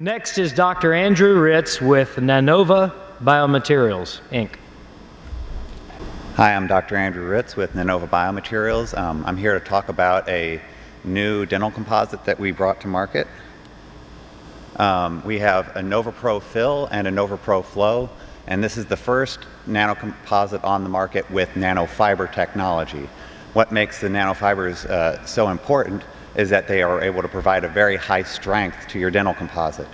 Next is Dr. Andrew Ritts with Nanova Biomaterials, Inc. Hi, I'm Dr. Andrew Ritts with Nanova Biomaterials. Um, I'm here to talk about a new dental composite that we brought to market. Um, we have a NovaPro Fill and a NovaPro Flow, and this is the first nanocomposite on the market with nanofiber technology. What makes the nanofibers uh, so important is that they are able to provide a very high strength to your dental composite.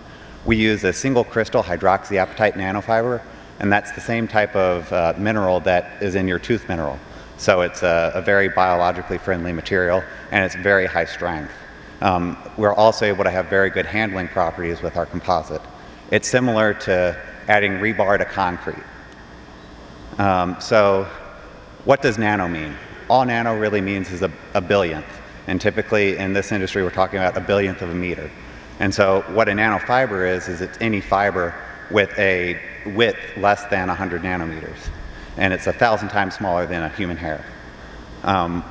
We use a single crystal hydroxyapatite nanofiber, and that's the same type of uh, mineral that is in your tooth mineral. So it's a, a, very biologically friendly material, and it's very high strength. Um, we're also able to have very good handling properties with our composite. It's similar to adding rebar to concrete. Um, so what does nano mean? All nano really means is a, a billionth. And typically in this industry, we're talking about a billionth of a meter. And so what a nanofiber is, is it's any fiber with a width less than 100 nanometers. And it's a thousand times smaller than a human hair. Um,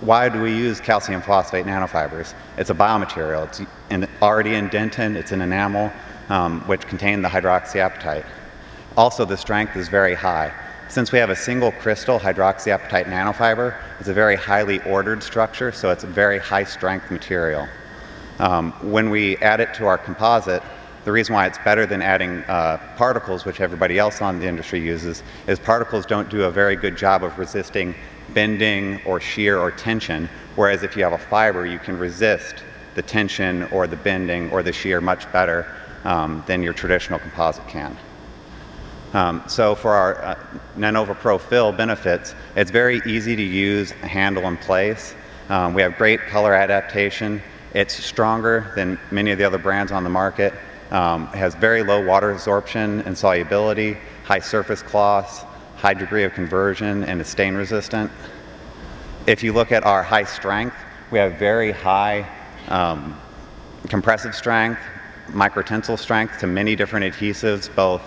why do we use calcium phosphate nanofibers? It's a biomaterial. It's in, already in dentin, it's an enamel, um, which contain the hydroxyapatite. Also, the strength is very high. Since we have a single crystal hydroxyapatite nanofiber, it's a very highly ordered structure, so it's a very high strength material. Um, when we add it to our composite, the reason why it's better than adding uh, particles, which everybody else on the industry uses, is particles don't do a very good job of resisting bending or shear or tension, whereas if you have a fiber, you can resist the tension or the bending or the shear much better um, than your traditional composite can. Um, so for our uh, Nanova Pro Fill benefits, it's very easy to use, handle, and place. Um, we have great color adaptation. It's stronger than many of the other brands on the market. Um, it has very low water absorption and solubility, high surface gloss, high degree of conversion, and is stain resistant. If you look at our high strength, we have very high um, compressive strength, microtensile strength to many different adhesives, both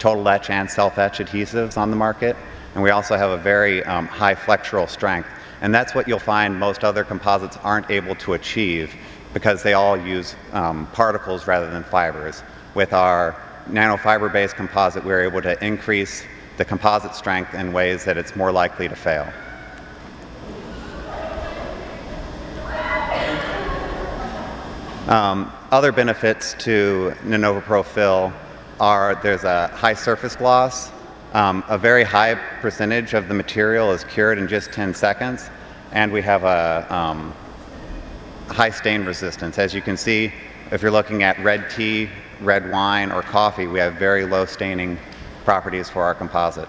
total etch and self-etch adhesives on the market. And we also have a very um, high flexural strength. And that's what you'll find most other composites aren't able to achieve because they all use um, particles rather than fibers. With our nanofiber-based composite, we're able to increase the composite strength in ways that it's more likely to fail. Um, other benefits to Nanova Pro Fill are there's a high surface gloss, um, a very high percentage of the material is cured in just 10 seconds, and we have a um, high stain resistance. As you can see, if you're looking at red tea, red wine, or coffee, we have very low staining properties for our composite.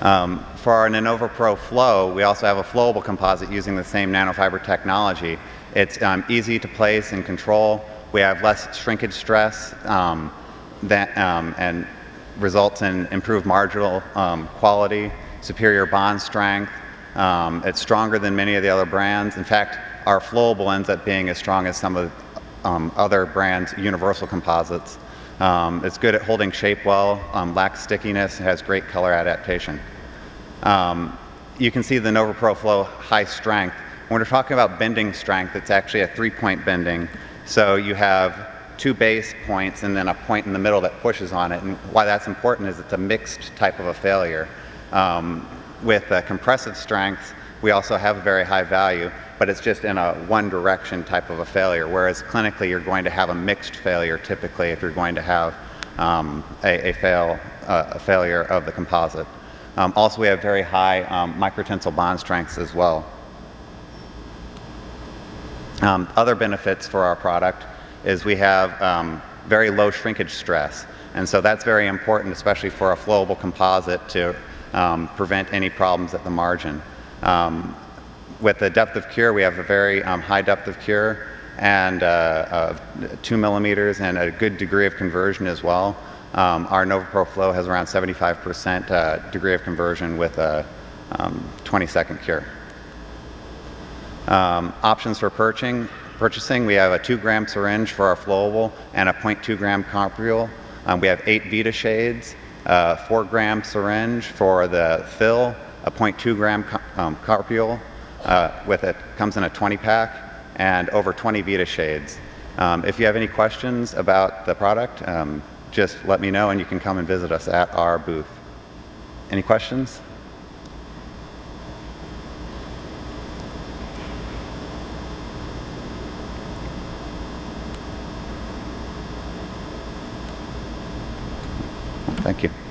Um, for our Nanova Pro Flow, we also have a flowable composite using the same nanofiber technology. It's um, easy to place and control. We have less shrinkage stress um, that, um, and results in improved marginal um, quality, superior bond strength. Um, it's stronger than many of the other brands. In fact, our flowable ends up being as strong as some of um, other brands' universal composites. It's good at holding shape well, lacks stickiness, has great color adaptation. you can see the Nova Pro Flow high strength. When we're talking about bending strength, it's actually a three-point bending. So you have two base points and then a point in the middle that pushes on it. And why that's important is it's a mixed type of a failure. Um, with uh, compressive strength, we also have a very high value, but it's just in a one direction type of a failure. Whereas clinically, you're going to have a mixed failure typically if you're going to have um, a, a, fail, uh, a failure of the composite. Um, also, we have very high um, microtensile bond strengths as well. Um, other benefits for our product is we have um, very low shrinkage stress. And so that's very important, especially for a flowable composite to um, prevent any problems at the margin. Um, with the depth of cure, we have a very um, high depth of cure and uh, two millimeters and a good degree of conversion as well. Um, our NovaPro Flow has around 75% uh, degree of conversion with a 20 second cure. Um, options for purchasing, purchasing, we have a 2 gram syringe for our flowable and a 0.2 gram carpule. Um, we have 8 Vita shades, a 4 gram syringe for the fill, a 0.2 gram um, carpule uh, with it, comes in a 20 pack, and over 20 Vita shades. Um, if you have any questions about the product, um, just let me know and you can come and visit us at our booth. Any questions? Thank you.